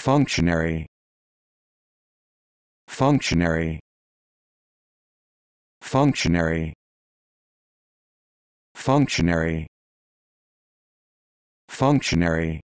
functionary. Functionary. Functionary. Functionary. Functionary.